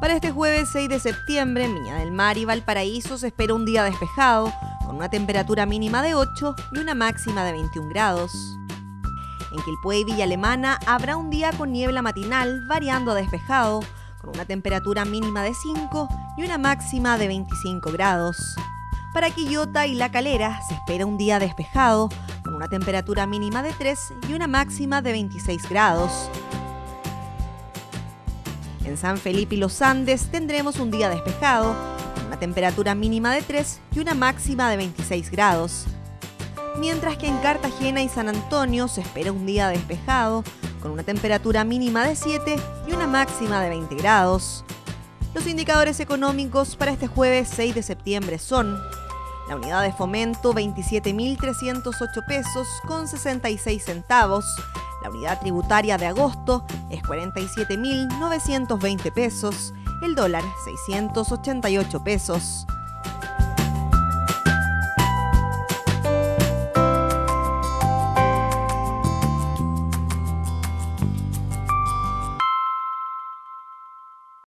Para este jueves 6 de septiembre, en Viña del Mar y Valparaíso se espera un día despejado, con una temperatura mínima de 8 y una máxima de 21 grados. En Quilpué y Villa Alemana habrá un día con niebla matinal variando a despejado, con una temperatura mínima de 5 y una máxima de 25 grados. Para Quillota y La Calera se espera un día despejado, con una temperatura mínima de 3 y una máxima de 26 grados. En San Felipe y los Andes tendremos un día despejado, con una temperatura mínima de 3 y una máxima de 26 grados. Mientras que en Cartagena y San Antonio se espera un día despejado, con una temperatura mínima de 7 y una máxima de 20 grados. Los indicadores económicos para este jueves 6 de septiembre son la unidad de fomento 27.308 pesos con 66 centavos, la unidad tributaria de agosto es 47.920 pesos, el dólar 688 pesos.